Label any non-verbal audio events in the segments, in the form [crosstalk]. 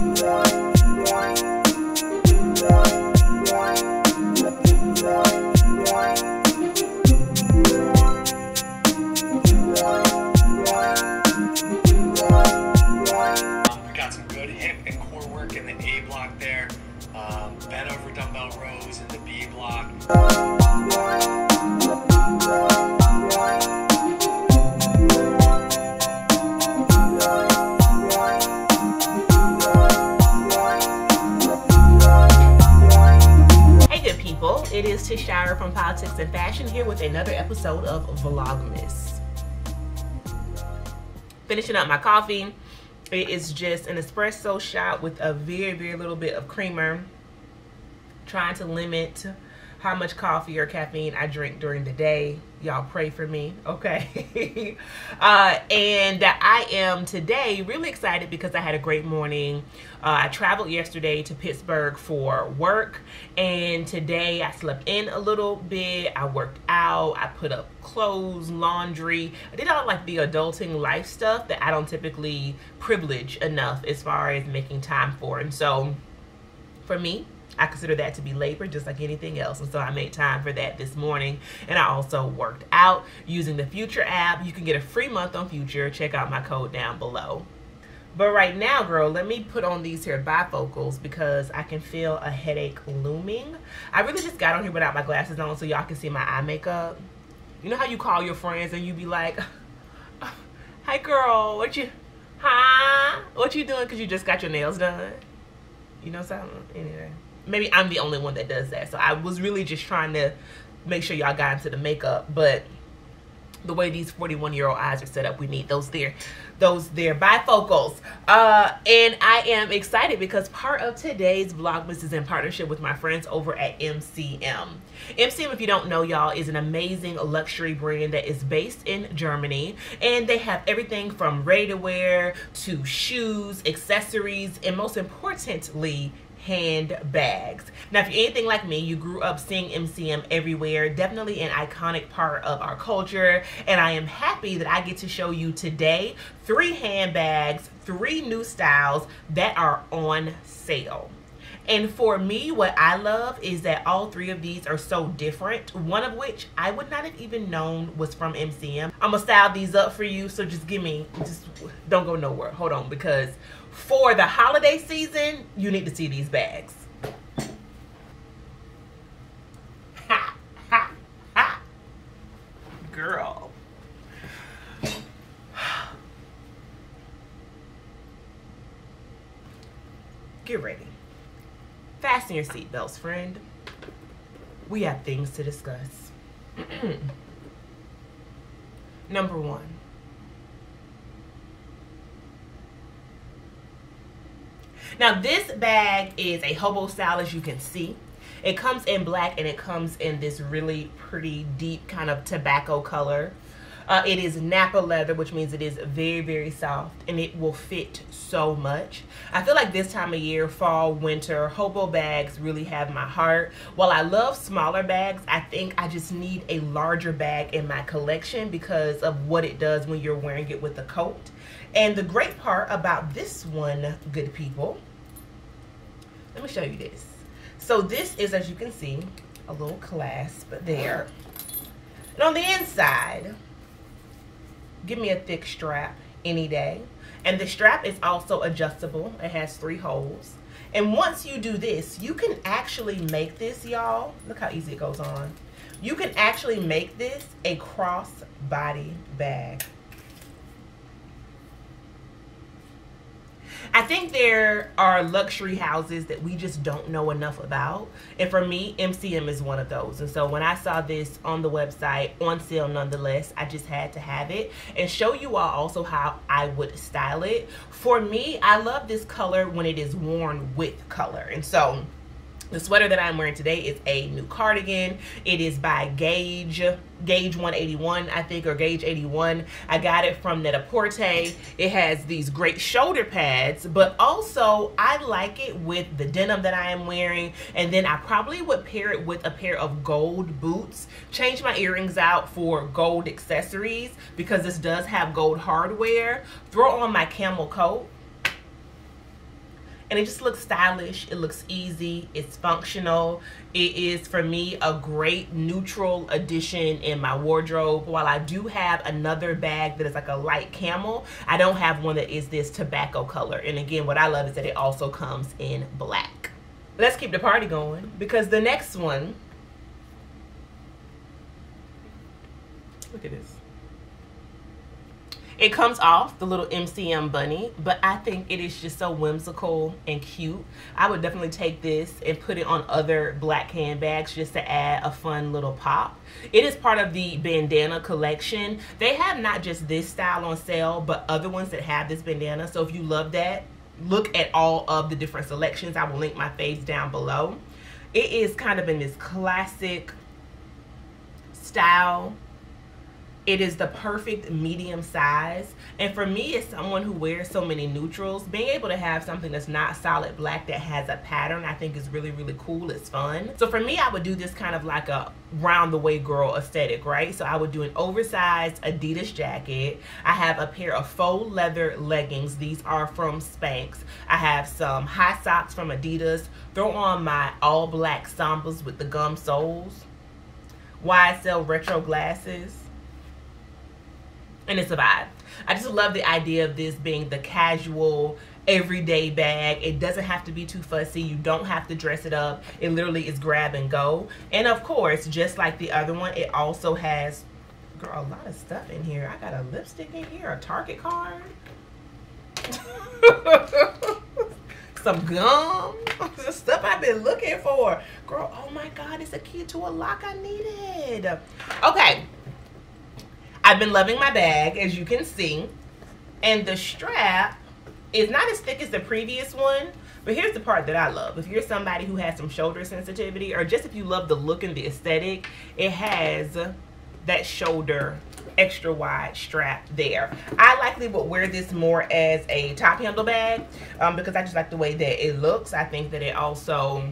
Bye. Shire from Politics and Fashion here with another episode of Vlogmas. Finishing up my coffee. It is just an espresso shot with a very, very little bit of creamer. Trying to limit how much coffee or caffeine I drink during the day. Y'all pray for me, okay? [laughs] uh, and I am today really excited because I had a great morning. Uh, I traveled yesterday to Pittsburgh for work, and today I slept in a little bit. I worked out, I put up clothes, laundry. I did all like the adulting life stuff that I don't typically privilege enough as far as making time for. And so, for me, I consider that to be labor just like anything else. And so I made time for that this morning. And I also worked out using the Future app. You can get a free month on Future. Check out my code down below. But right now, girl, let me put on these here bifocals because I can feel a headache looming. I really just got on here without my glasses on so y'all can see my eye makeup. You know how you call your friends and you be like, [laughs] Hi girl, what you, huh? What you doing because you just got your nails done? You know something? Anyway maybe I'm the only one that does that. So I was really just trying to make sure y'all got into the makeup, but the way these 41 year old eyes are set up we need those there those there bifocals uh and i am excited because part of today's vlogmas is in partnership with my friends over at mcm mcm if you don't know y'all is an amazing luxury brand that is based in germany and they have everything from ready to wear to shoes accessories and most importantly handbags. Now, if you're anything like me, you grew up seeing MCM everywhere, definitely an iconic part of our culture, and I am happy that I get to show you today three handbags, three new styles that are on sale. And for me, what I love is that all three of these are so different, one of which I would not have even known was from MCM. I'm gonna style these up for you, so just give me, just don't go nowhere. Hold on, because for the holiday season, you need to see these bags. Ha, ha, ha. Girl. Get ready. Fasten your seatbelts, friend. We have things to discuss. [clears throat] Number one. Now this bag is a hobo style as you can see. It comes in black and it comes in this really pretty deep kind of tobacco color. Uh, it is Napa leather, which means it is very, very soft and it will fit so much. I feel like this time of year, fall, winter, hobo bags really have my heart. While I love smaller bags, I think I just need a larger bag in my collection because of what it does when you're wearing it with a coat. And the great part about this one, good people, let me show you this. So this is, as you can see, a little clasp there. And on the inside, give me a thick strap any day. And the strap is also adjustable. It has three holes. And once you do this, you can actually make this, y'all. Look how easy it goes on. You can actually make this a cross body bag. I think there are luxury houses that we just don't know enough about. And for me, MCM is one of those. And so when I saw this on the website, on sale nonetheless, I just had to have it and show you all also how I would style it. For me, I love this color when it is worn with color. And so the sweater that I'm wearing today is a new cardigan. It is by Gauge, Gauge 181, I think, or Gauge 81. I got it from Net-a-Porter. It has these great shoulder pads, but also I like it with the denim that I am wearing. And then I probably would pair it with a pair of gold boots. Change my earrings out for gold accessories because this does have gold hardware. Throw on my camel coat and it just looks stylish. It looks easy. It's functional. It is for me a great neutral addition in my wardrobe. While i do have another bag that is like a light camel i don't have one that is this tobacco color. And again what i love is that it also comes in black. Let's keep the party going because the next one look at this it comes off the little MCM bunny, but I think it is just so whimsical and cute. I would definitely take this and put it on other black handbags just to add a fun little pop. It is part of the bandana collection. They have not just this style on sale, but other ones that have this bandana. So if you love that, look at all of the different selections. I will link my faves down below. It is kind of in this classic style it is the perfect medium size. And for me as someone who wears so many neutrals being able to have something that's not solid black that has a pattern i think is really really cool. It's fun. So for me i would do this kind of like a round the way girl aesthetic right? So i would do an oversized adidas jacket. I have a pair of faux leather leggings. These are from spanx. I have some high socks from adidas. Throw on my all black sambas with the gum soles. Ysl retro glasses and it's a vibe. I just love the idea of this being the casual everyday bag. It doesn't have to be too fussy. You don't have to dress it up. It literally is grab and go. And of course, just like the other one, it also has girl, a lot of stuff in here. I got a lipstick in here, a Target card. [laughs] Some gum, [laughs] the stuff I've been looking for. Girl, oh my God, it's a key to a lock I needed. Okay, I've been loving my bag, as you can see. And the strap is not as thick as the previous one, but here's the part that I love. If you're somebody who has some shoulder sensitivity, or just if you love the look and the aesthetic, it has that shoulder extra wide strap there. I likely would wear this more as a top handle bag um, because I just like the way that it looks. I think that it also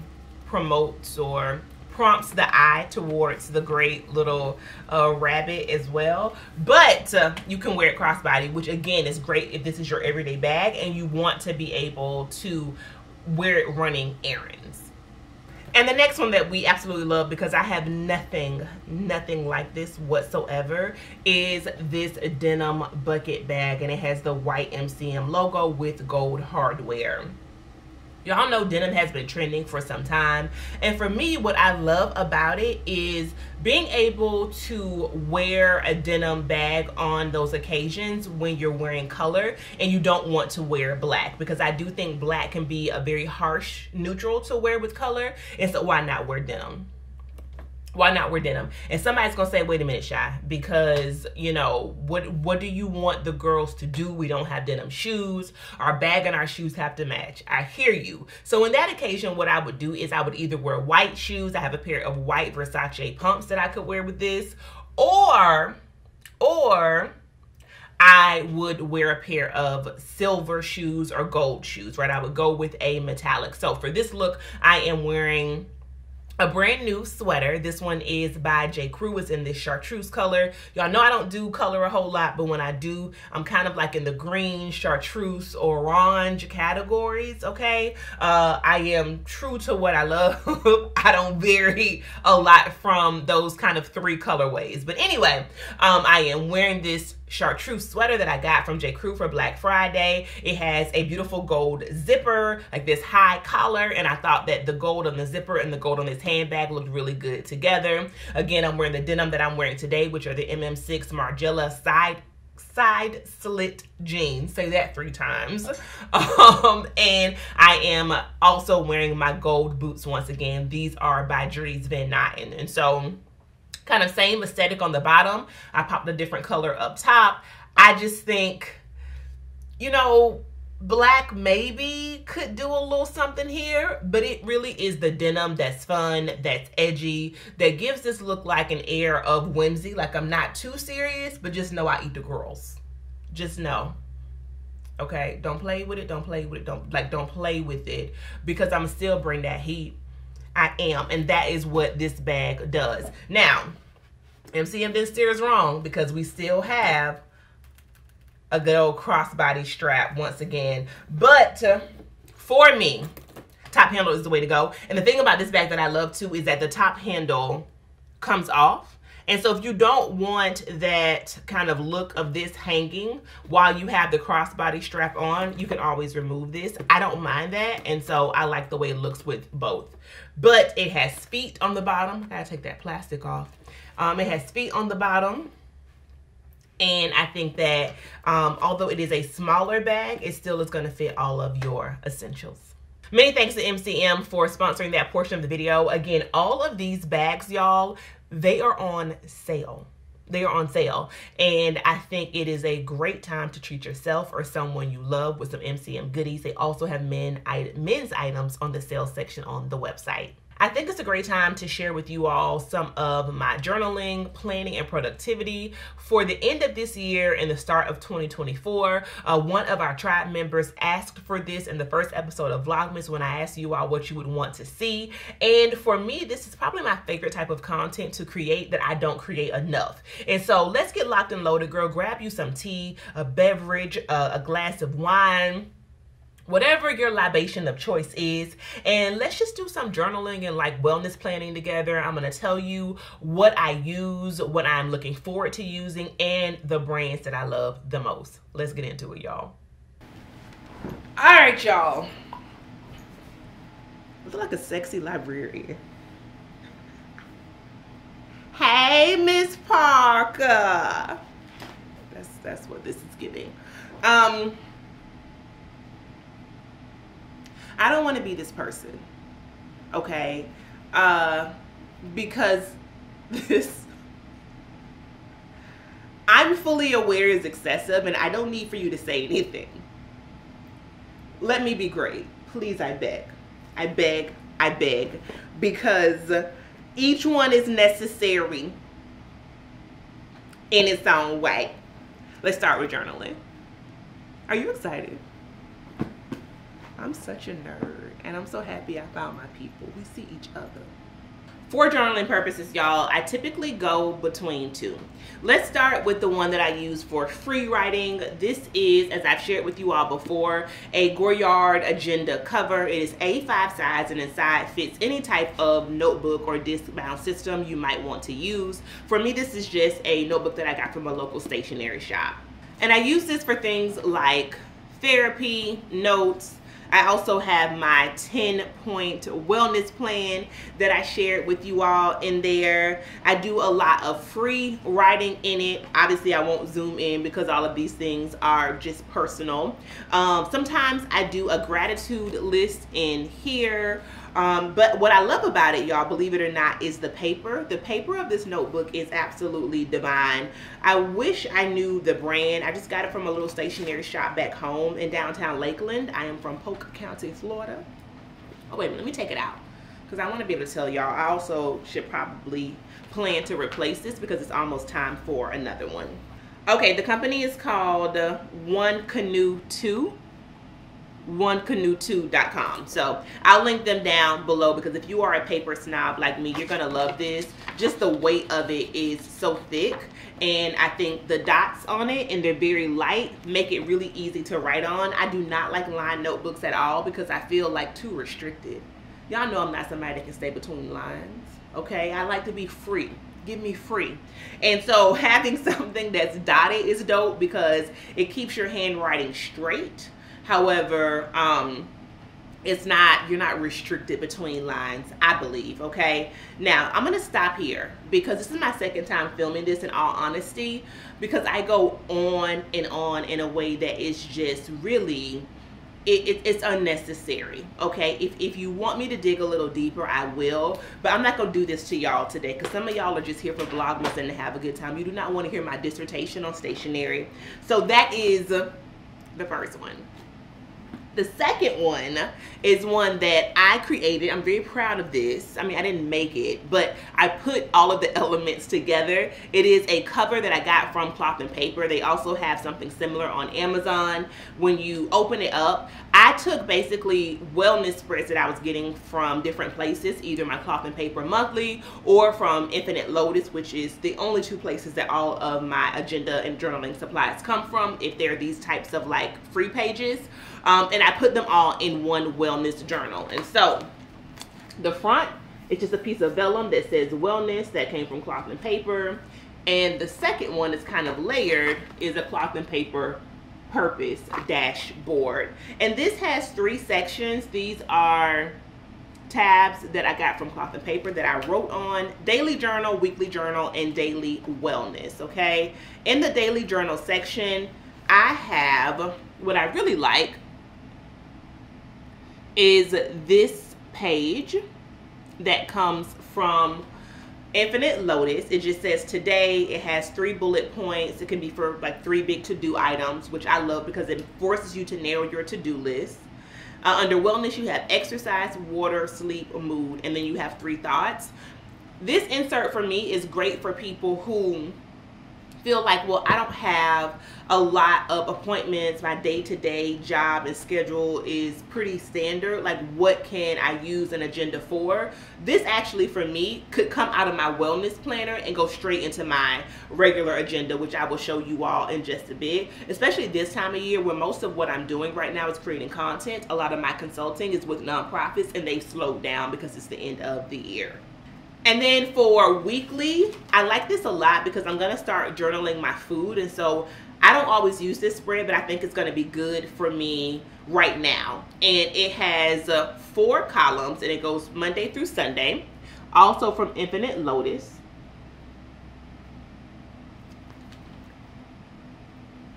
promotes or prompts the eye towards the great little uh, rabbit as well. But uh, you can wear it crossbody, which again is great if this is your everyday bag and you want to be able to wear it running errands. And the next one that we absolutely love because I have nothing, nothing like this whatsoever is this denim bucket bag and it has the white MCM logo with gold hardware. Y'all know denim has been trending for some time. And for me, what I love about it is being able to wear a denim bag on those occasions when you're wearing color and you don't want to wear black because I do think black can be a very harsh neutral to wear with color. And so why not wear denim? Why not wear denim? And somebody's gonna say, wait a minute, Shy, because you know, what what do you want the girls to do? We don't have denim shoes. Our bag and our shoes have to match. I hear you. So in that occasion, what I would do is I would either wear white shoes. I have a pair of white Versace pumps that I could wear with this, or or I would wear a pair of silver shoes or gold shoes, right? I would go with a metallic. So for this look, I am wearing a brand new sweater. This one is by J. Crew. It's in this chartreuse color. Y'all know I don't do color a whole lot, but when I do, I'm kind of like in the green, chartreuse, orange categories, okay? Uh, I am true to what I love. [laughs] I don't vary a lot from those kind of three colorways. But anyway, um, I am wearing this chartreuse sweater that I got from J. Crew for Black Friday. It has a beautiful gold zipper, like this high collar, and I thought that the gold on the zipper and the gold on this handbag looked really good together. Again, I'm wearing the denim that I'm wearing today, which are the MM6 Margiela side side slit jeans say that three times [laughs] um and i am also wearing my gold boots once again these are by Dries Van Noten and so kind of same aesthetic on the bottom. I popped a different color up top. I just think, you know, black maybe could do a little something here, but it really is the denim that's fun, that's edgy, that gives this look like an air of whimsy. Like I'm not too serious, but just know I eat the girls. Just know. Okay, don't play with it. Don't play with it. Don't like don't play with it because I'm still bring that heat I am. And that is what this bag does. Now, MCM didn't steer us wrong because we still have a good old crossbody strap once again. But for me, top handle is the way to go. And the thing about this bag that I love too is that the top handle comes off. And so if you don't want that kind of look of this hanging while you have the crossbody strap on, you can always remove this. I don't mind that. And so I like the way it looks with both. But it has feet on the bottom. I gotta take that plastic off. Um, it has feet on the bottom. And I think that um, although it is a smaller bag, it still is gonna fit all of your essentials. Many thanks to MCM for sponsoring that portion of the video. Again, all of these bags, y'all, they are on sale. They are on sale. And I think it is a great time to treat yourself or someone you love with some MCM goodies. They also have men, men's items on the sales section on the website. I think it's a great time to share with you all some of my journaling, planning, and productivity for the end of this year and the start of 2024. Uh, one of our tribe members asked for this in the first episode of Vlogmas when I asked you all what you would want to see. And for me, this is probably my favorite type of content to create that I don't create enough. And so let's get locked and loaded, girl. Grab you some tea, a beverage, uh, a glass of wine whatever your libation of choice is. And let's just do some journaling and like wellness planning together. I'm going to tell you what i use what i'm looking forward to using and the brands that i love the most. Let's get into it y'all. All right y'all. I feel like a sexy librarian. Hey miss parker. That's that's what this is giving. Um I don't want to be this person. Okay? Uh, because this I'm fully aware is excessive and I don't need for you to say anything. Let me be great. Please, I beg. I beg, I beg. Because each one is necessary in its own way. Let's start with journaling. Are you excited? I'm such a nerd and I'm so happy I found my people. We see each other. For journaling purposes, y'all, I typically go between two. Let's start with the one that I use for free writing. This is, as I've shared with you all before, a Goyard Agenda cover. It is A5 size and inside fits any type of notebook or disc bound system you might want to use. For me, this is just a notebook that I got from a local stationery shop. And I use this for things like therapy, notes, I also have my 10 point wellness plan that I shared with you all in there. I do a lot of free writing in it. Obviously, I won't zoom in because all of these things are just personal. Um, sometimes I do a gratitude list in here um, but what I love about it, y'all, believe it or not, is the paper. The paper of this notebook is absolutely divine. I wish I knew the brand. I just got it from a little stationery shop back home in downtown Lakeland. I am from Polk County, Florida. Oh, wait, let me take it out because I want to be able to tell y'all. I also should probably plan to replace this because it's almost time for another one. Okay, the company is called One Canoe 2 onecanoe2.com. So I'll link them down below because if you are a paper snob like me, you're going to love this. Just the weight of it is so thick. And I think the dots on it and they're very light make it really easy to write on. I do not like line notebooks at all because I feel like too restricted. Y'all know I'm not somebody that can stay between lines. Okay, I like to be free give me free and so [laughs] having something that's dotted is dope because it keeps your handwriting straight However, um, it's not you're not restricted between lines i believe okay? Now i'm gonna stop here because this is my second time filming this in all honesty because i go on and on in a way that is just really it, it, it's unnecessary okay? If, if you want me to dig a little deeper i will but i'm not gonna do this to y'all today because some of y'all are just here for vlogmas and to have a good time. You do not want to hear my dissertation on stationery. So that is the first one the second one is one that I created. I'm very proud of this. I mean, I didn't make it, but I put all of the [laughs] elements together. It is a cover that I got from Cloth and Paper. They also have something similar on Amazon. When you open it up, I took basically wellness spreads that I was getting from different places, either my Cloth and Paper Monthly or from Infinite Lotus, which is the only two places that all of my agenda and journaling supplies come from if they're these types of like free pages. Um, and I put them all in one wellness journal. And so the front it's just a piece of vellum that says wellness that came from cloth and paper. And the second one is kind of layered is a cloth and paper purpose dashboard. And this has three sections. These are tabs that I got from cloth and paper that I wrote on daily journal, weekly journal, and daily wellness. Okay. In the daily journal section, I have what I really like is this page that comes from Infinite Lotus. It just says today. It has three bullet points. It can be for like three big to-do items, which I love because it forces you to narrow your to-do list. Uh, under wellness, you have exercise, water, sleep, mood, and then you have three thoughts. This insert for me is great for people who feel like, well, I don't have a lot of appointments. My day to day job and schedule is pretty standard. Like, what can I use an agenda for? This actually, for me, could come out of my wellness planner and go straight into my regular agenda, which I will show you all in just a bit. Especially this time of year where most of what I'm doing right now is creating content. A lot of my consulting is with nonprofits and they've slowed down because it's the end of the year. And then for weekly, I like this a lot because I'm going to start journaling my food. And so I don't always use this spread, but I think it's going to be good for me right now. And it has uh, four columns and it goes Monday through Sunday. Also from Infinite Lotus.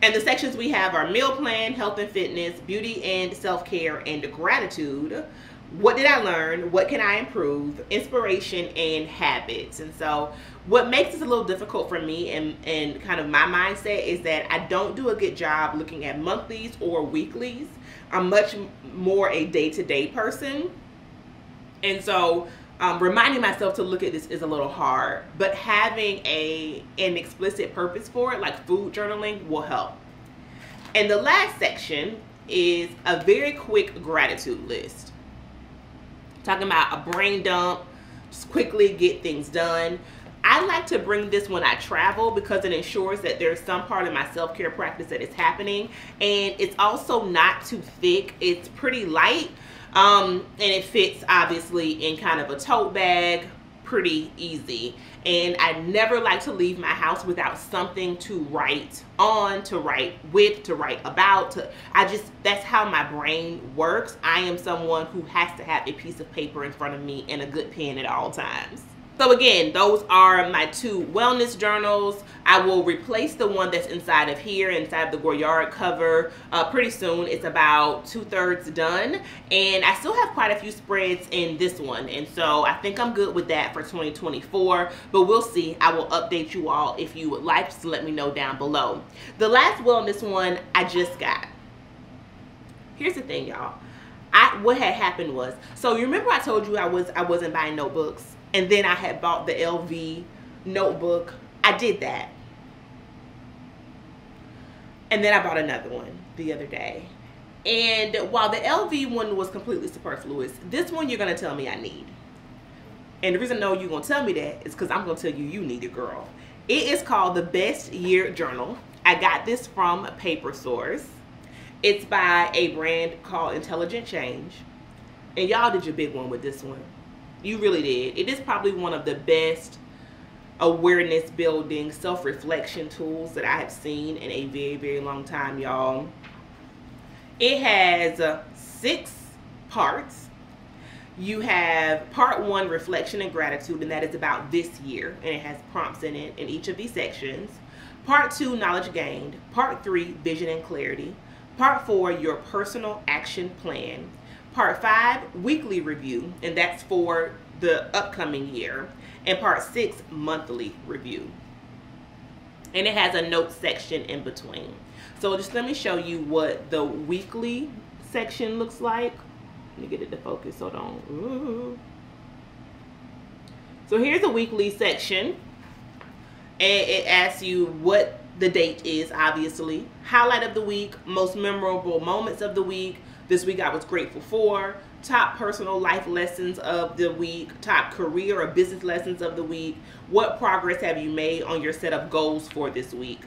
And the sections we have are meal plan, health and fitness, beauty and self-care, and gratitude what did I learn? What can I improve? Inspiration and habits. And so what makes this a little difficult for me and, and kind of my mindset is that I don't do a good job looking at monthlies or weeklies. I'm much more a day-to-day -day person. And so um, reminding myself to look at this is a little hard, but having a an explicit purpose for it, like food journaling, will help. And the last section is a very quick gratitude list talking about a brain dump, just quickly get things done. I like to bring this when I travel because it ensures that there's some part of my self-care practice that is happening and it's also not too thick. It's pretty light um, and it fits obviously in kind of a tote bag pretty easy and I never like to leave my house without something to write on, to write with, to write about. To, I just, that's how my brain works. I am someone who has to have a piece of paper in front of me and a good pen at all times. So again, those are my two wellness journals. I will replace the one that's inside of here, inside the Goyard cover uh, pretty soon. It's about two thirds done. And I still have quite a few spreads in this one. And so I think I'm good with that for 2024. But we'll see. I will update you all if you would like. Just let me know down below. The last wellness one I just got. Here's the thing, y'all. I what had happened was so you remember I told you I was I wasn't buying notebooks and then I had bought the LV notebook. I did that. And then I bought another one the other day. And while the LV one was completely superfluous, this one you're going to tell me I need. And the reason I know you're going to tell me that is because I'm going to tell you you need it, girl. It is called the Best Year Journal. I got this from Paper Source. It's by a brand called Intelligent Change. And y'all did your big one with this one. You really did. It is probably one of the best awareness building, self-reflection tools that I have seen in a very, very long time, y'all. It has uh, six parts. You have part one, reflection and gratitude, and that is about this year, and it has prompts in it in each of these sections. Part two, knowledge gained. Part three, vision and clarity. Part four, your personal action plan. Part five, weekly review, and that's for the upcoming year. And part six, monthly review. And it has a note section in between. So just let me show you what the weekly section looks like. Let me get it to focus, hold on. Ooh. So here's a weekly section. And it asks you what the date is, obviously. Highlight of the week, most memorable moments of the week, this week I was grateful for. Top personal life lessons of the week. Top career or business lessons of the week. What progress have you made on your set of goals for this week?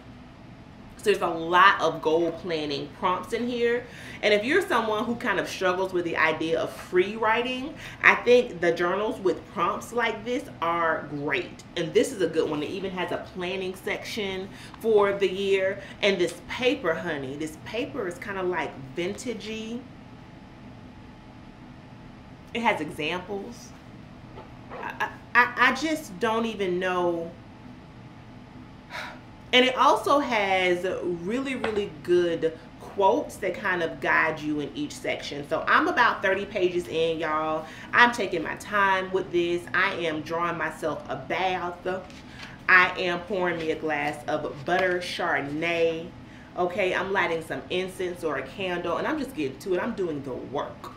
So there's a lot of goal planning prompts in here. And if you're someone who kind of struggles with the idea of free writing, I think the journals with prompts like this are great. And this is a good one. It even has a planning section for the year. And this paper, honey, this paper is kind of like vintagey. It has examples. I, I, I just don't even know and it also has really, really good quotes that kind of guide you in each section. So I'm about 30 pages in, y'all. I'm taking my time with this. I am drawing myself a bath. I am pouring me a glass of butter Chardonnay. Okay, I'm lighting some incense or a candle and I'm just getting to it. I'm doing the work.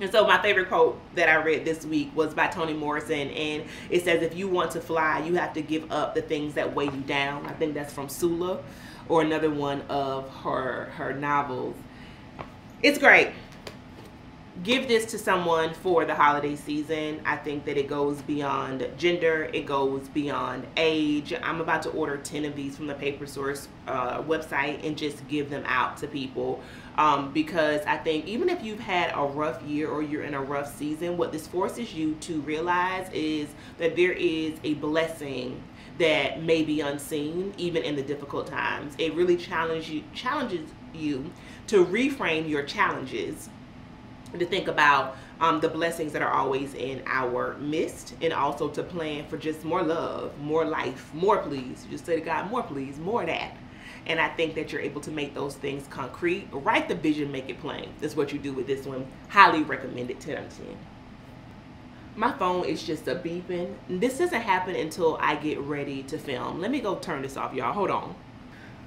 And so my favorite quote that I read this week was by Toni Morrison and it says if you want to fly you have to give up the things that weigh you down. I think that's from Sula or another one of her her novels. It's great. Give this to someone for the holiday season. I think that it goes beyond gender. It goes beyond age. I'm about to order 10 of these from the Paper Source uh, website and just give them out to people um, because I think even if you've had a rough year or you're in a rough season, what this forces you to realize is that there is a blessing that may be unseen even in the difficult times. It really challenges you, challenges you to reframe your challenges to think about um, the blessings that are always in our midst and also to plan for just more love, more life, more please. Just say to God, more please, more that. And I think that you're able to make those things concrete. Write the vision, make it plain. That's what you do with this one. Highly recommended 10 out of 10. My phone is just a beeping. This doesn't happen until I get ready to film. Let me go turn this off, y'all. Hold on.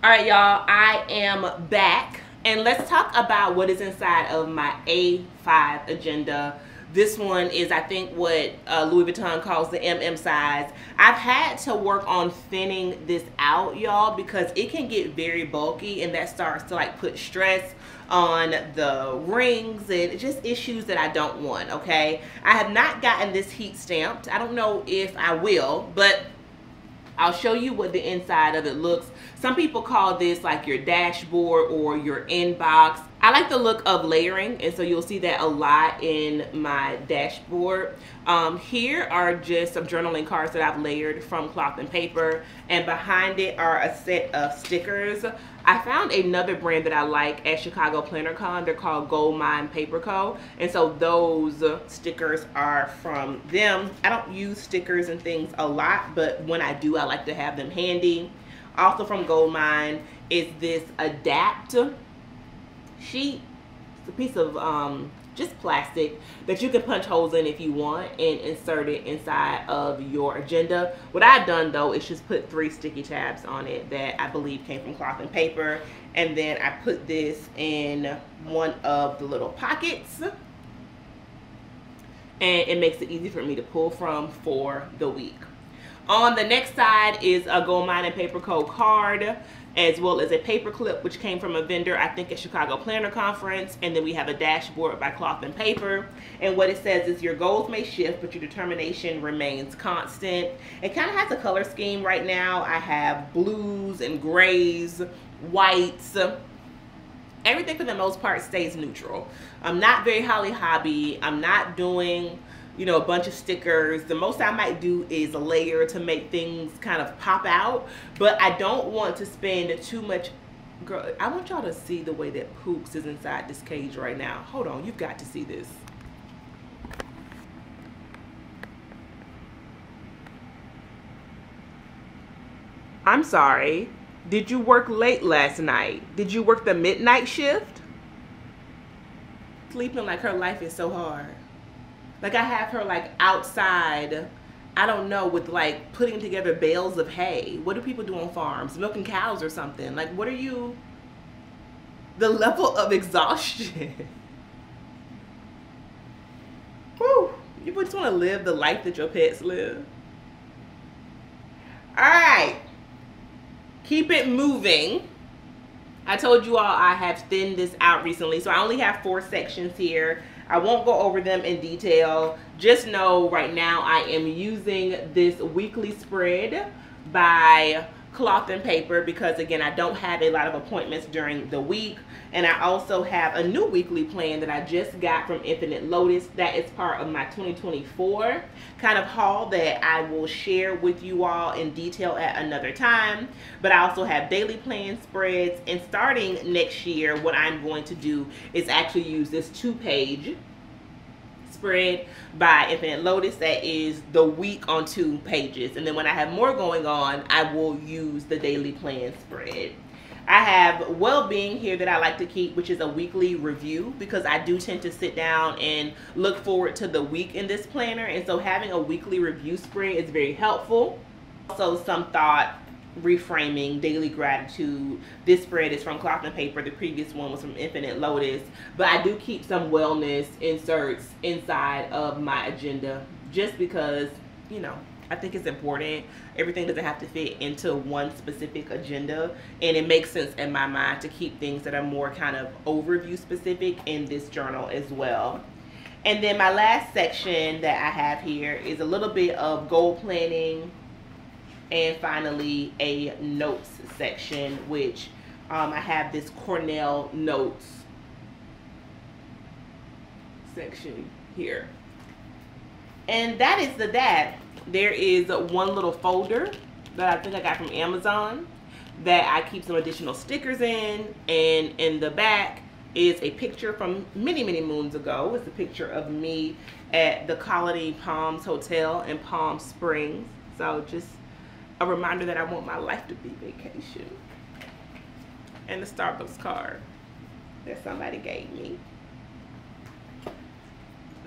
All right, y'all. I am back. And let's talk about what is inside of my A5 agenda this one is, I think, what uh, Louis Vuitton calls the MM size. I've had to work on thinning this out, y'all, because it can get very bulky and that starts to like put stress on the rings and just issues that I don't want, okay? I have not gotten this heat stamped. I don't know if I will, but I'll show you what the inside of it looks. Some people call this like your dashboard or your inbox. I like the look of layering and so you'll see that a lot in my dashboard. Um, here are just some journaling cards that I've layered from cloth and paper and behind it are a set of stickers. I found another brand that I like at Chicago Planner Con. They're called Gold Mine Paper Co. And so those stickers are from them. I don't use stickers and things a lot, but when I do, I like to have them handy. Also from Gold Mine is this Adapt sheet. It's a piece of um, just plastic that you can punch holes in if you want and insert it inside of your agenda. What I've done though is just put three sticky tabs on it that I believe came from cloth and paper. And then I put this in one of the little pockets. And it makes it easy for me to pull from for the week. On the next side is a Gold Mine and Paper Co. card as well as a paper clip which came from a vendor I think at Chicago Planner Conference and then we have a dashboard by Cloth and Paper and what it says is your goals may shift but your determination remains constant. It kind of has a color scheme right now. I have blues and grays, whites, everything for the most part stays neutral. I'm not very Holly Hobbie. I'm not doing you know, a bunch of stickers. The most I might do is a layer to make things kind of pop out, but I don't want to spend too much Girl, I want y'all to see the way that Pooks is inside this cage right now. Hold on, you've got to see this. I'm sorry. Did you work late last night? Did you work the midnight shift? Sleeping like her life is so hard. Like I have her like outside, I don't know, with like putting together bales of hay. What do people do on farms? Milking cows or something. Like what are you, the level of exhaustion. [laughs] Whew. You just want to live the life that your pets live. All right. Keep it moving. I told you all I have thinned this out recently. So I only have four sections here. I won't go over them in detail. Just know right now I am using this weekly spread by cloth and paper because again I don't have a lot of appointments during the week. And I also have a new weekly plan that I just got from Infinite Lotus. That is part of my 2024 kind of haul that I will share with you all in detail at another time. But I also have daily plan spreads. And starting next year what I'm going to do is actually use this two page spread by Infinite Lotus that is the week on two pages. And then when I have more going on, I will use the daily plan spread. I have well-being here that I like to keep, which is a weekly review because I do tend to sit down and look forward to the week in this planner. And so having a weekly review spread is very helpful. Also some thought reframing daily gratitude. This spread is from cloth and paper. The previous one was from infinite lotus. But i do keep some wellness inserts inside of my agenda just because you know i think it's important. Everything doesn't have to fit into one specific agenda. And it makes sense in my mind to keep things that are more kind of overview specific in this journal as well. And then my last section that i have here is a little bit of goal planning and finally a notes section which um, I have this Cornell notes section here. And that is the that. There is one little folder that I think I got from Amazon that I keep some additional stickers in. And in the back is a picture from many many moons ago. It's a picture of me at the Colony Palms Hotel in Palm Springs. So just a reminder that I want my life to be vacation. And the Starbucks card that somebody gave me.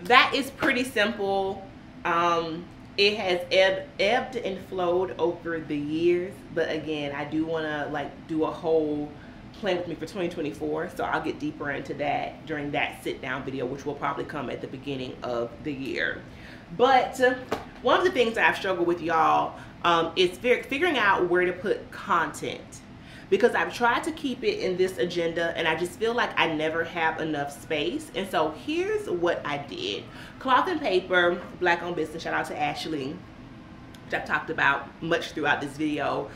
That is pretty simple. Um, it has ebbed, ebbed and flowed over the years. But again, I do want to like do a whole plan with me for 2024. So I'll get deeper into that during that sit down video, which will probably come at the beginning of the year. But one of the things that I've struggled with y'all um, is figuring out where to put content because I've tried to keep it in this agenda and I just feel like I never have enough space. And so here's what I did. Cloth and paper, black owned business, shout out to Ashley, which I've talked about much throughout this video.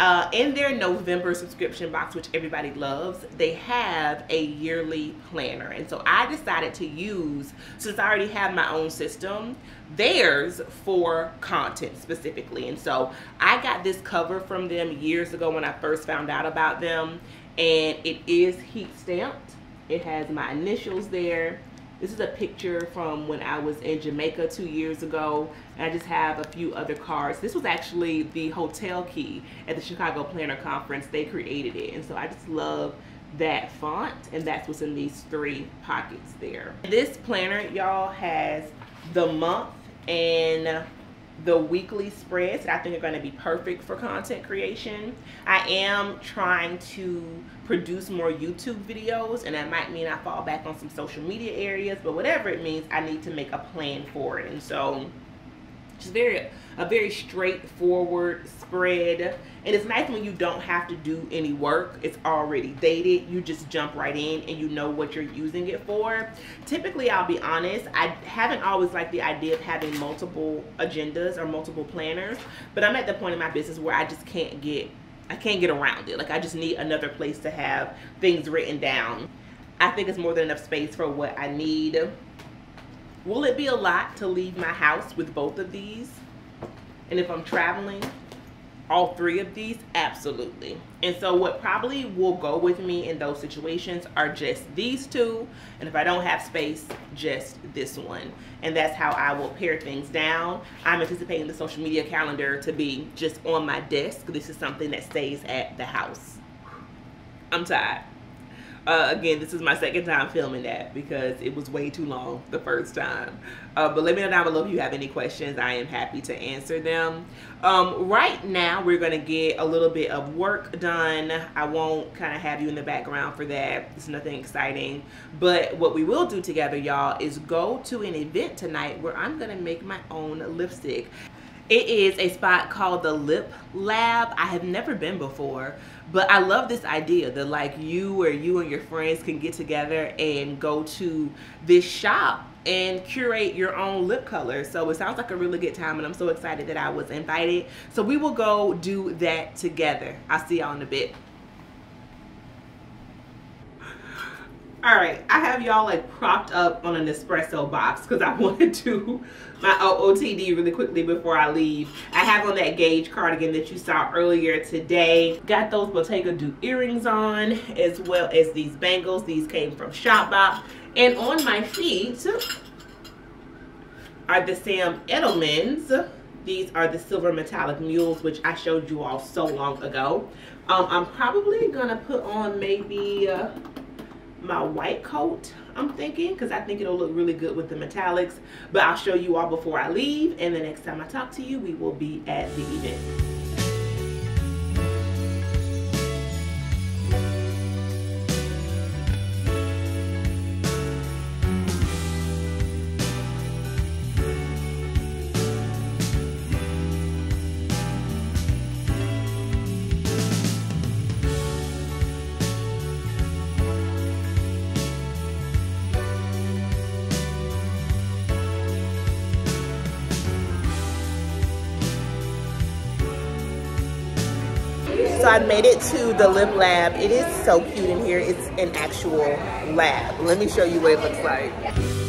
Uh, in their November subscription box, which everybody loves, they have a yearly planner. And so I decided to use, since I already have my own system, theirs for content specifically. And so I got this cover from them years ago when I first found out about them. And it is heat stamped. It has my initials there. This is a picture from when I was in Jamaica two years ago. And I just have a few other cards. This was actually the hotel key at the Chicago Planner Conference. They created it. And so I just love that font. And that's what's in these three pockets there. This planner, y'all, has the month and the weekly spreads I think are going to be perfect for content creation. I am trying to produce more YouTube videos and that might mean I fall back on some social media areas, but whatever it means, I need to make a plan for it. And so just very a very straightforward spread. And it's nice when you don't have to do any work. It's already dated. You just jump right in and you know what you're using it for. Typically i'll be honest i haven't always liked the idea of having multiple agendas or multiple planners but i'm at the point in my business where i just can't get i can't get around it. Like i just need another place to have things written down. I think it's more than enough space for what i need. Will it be a lot to leave my house with both of these? And if I'm traveling, all three of these? Absolutely. And so what probably will go with me in those situations are just these two. And if I don't have space, just this one. And that's how I will pare things down. I'm anticipating the social media calendar to be just on my desk. This is something that stays at the house. I'm tired. Uh, again, this is my second time filming that because it was way too long the first time. Uh, but let me know down below if you have any questions. I am happy to answer them. Um, right now, we're going to get a little bit of work done. I won't kind of have you in the background for that. It's nothing exciting. But what we will do together, y'all, is go to an event tonight where I'm going to make my own lipstick. It is a spot called the Lip Lab. I have never been before, but I love this idea that like you or you and your friends can get together and go to this shop and curate your own lip color. So it sounds like a really good time and I'm so excited that I was invited. So we will go do that together. I'll see y'all in a bit. All right, I have y'all like propped up on an espresso box because I [laughs] want to do my OOTD really quickly before I leave. I have on that gauge cardigan that you saw earlier today. Got those Bottega do earrings on as well as these bangles. These came from Shopbop. And on my feet are the Sam Edelmans. These are the silver metallic mules, which I showed you all so long ago. Um, I'm probably gonna put on maybe uh, my white coat I'm thinking because I think it'll look really good with the metallics but I'll show you all before I leave and the next time I talk to you we will be at the event. So I made it to the lip lab. It is so cute in here. It's an actual lab. Let me show you what it looks like.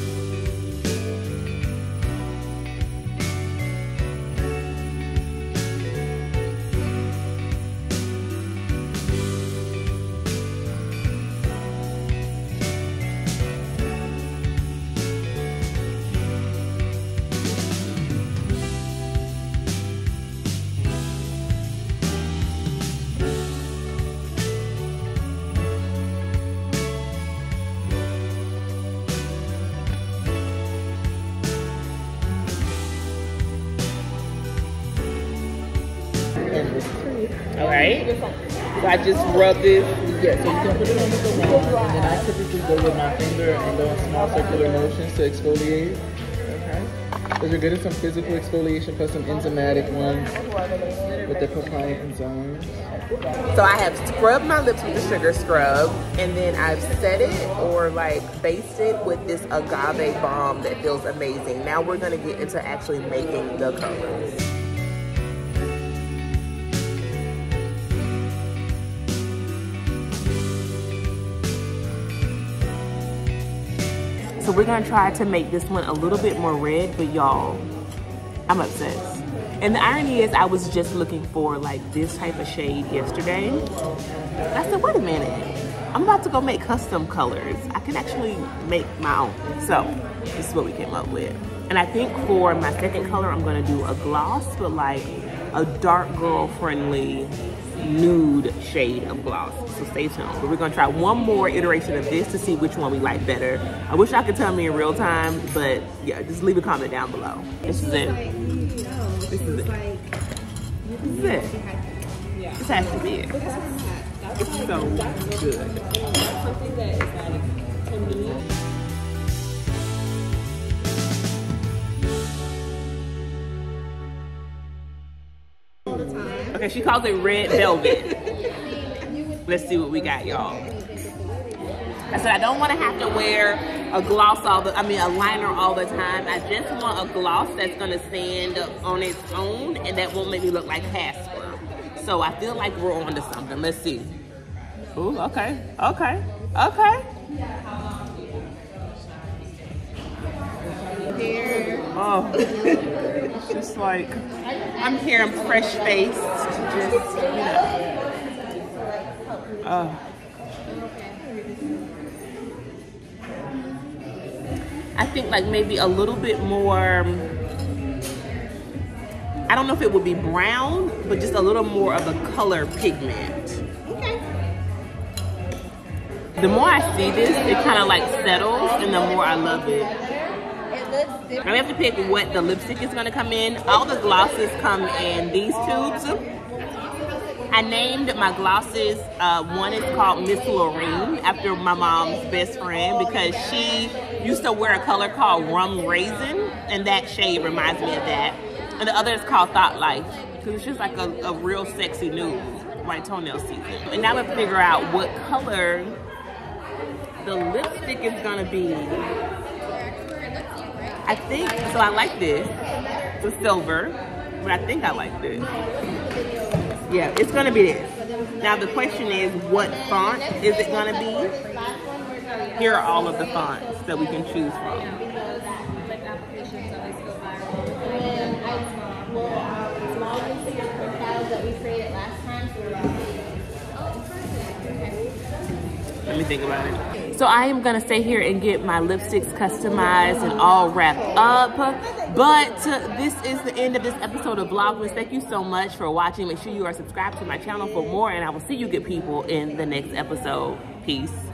Rub this. Yeah, so you can put it on with the wand, and then I typically go with my finger and go in small circular motions to exfoliate. Okay. Because you're getting some physical exfoliation plus some enzymatic ones with the papaya enzymes. So I have scrubbed my lips with the sugar scrub, and then I've set it or like basted with this agave balm that feels amazing. Now we're gonna get into actually making the colors. So we're gonna try to make this one a little bit more red, but y'all, I'm obsessed. And the irony is I was just looking for like this type of shade yesterday. I said, wait a minute, I'm about to go make custom colors. I can actually make my own. So this is what we came up with. And I think for my second color, I'm gonna do a gloss, but like a dark girl friendly nude shade of gloss. So stay tuned. But we're gonna try one more iteration of this to see which one we like better. I wish I could tell me in real time, but yeah, just leave a comment down below. This is it. This is it. This is it. This has to be it. It's so good. Okay, she calls it red velvet. Let's see what we got, y'all. I said I don't want to have to wear a gloss all the, I mean a liner all the time. I just want a gloss that's gonna stand up on its own and that won't make me look like Casper. So I feel like we're on to something. Let's see. Ooh, okay, okay, okay. Oh, it's just like I'm here, I'm fresh faced, just you know. Oh. I think like maybe a little bit more. I don't know if it would be brown, but just a little more of a color pigment. Okay. The more I see this, it kind of like settles, and the more I love it. Now we have to pick what the lipstick is gonna come in. All the glosses come in these tubes. I named my glosses, uh, one is called Miss Lorraine after my mom's best friend because she used to wear a color called Rum Raisin and that shade reminds me of that. And the other is called Thought Life. Because it's just like a, a real sexy nude, right toenail season. And now I'm gonna figure out what color the lipstick is gonna be. I think, so I like this, the silver, but I think I like this. Yeah, it's gonna be this. Now the question is, what font is it gonna be? Here are all of the fonts that we can choose from. Let me think about it. So I am gonna stay here and get my lipsticks customized and all wrapped up. But uh, this is the end of this episode of Vlogmas. Thank you so much for watching. Make sure you are subscribed to my channel for more and I will see you good people in the next episode. Peace.